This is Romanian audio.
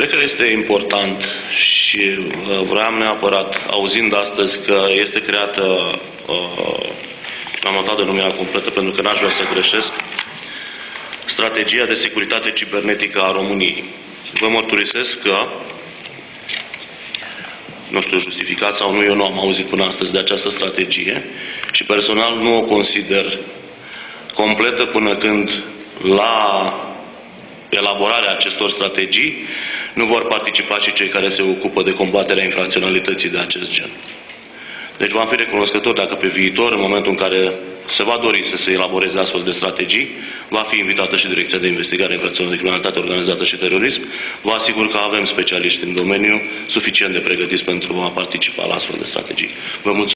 Cred că este important și uh, vreau neapărat, auzind astăzi că este creată, uh, am notat denumirea completă pentru că n-aș vrea să greșesc, strategia de securitate cibernetică a României. Vă mărturisesc că, nu știu justificat sau nu, eu nu am auzit până astăzi de această strategie și personal nu o consider completă până când la elaborarea acestor strategii nu vor participa și cei care se ocupă de combaterea infracționalității de acest gen. Deci v-am fi recunoscător dacă pe viitor, în momentul în care se va dori să se elaboreze astfel de strategii, va fi invitată și Direcția de Investigare Infracțiunilor de Criminalitate Organizată și Terorism. Vă asigur că avem specialiști în domeniu suficient de pregătiți pentru a participa la astfel de strategii. Vă mulțumesc.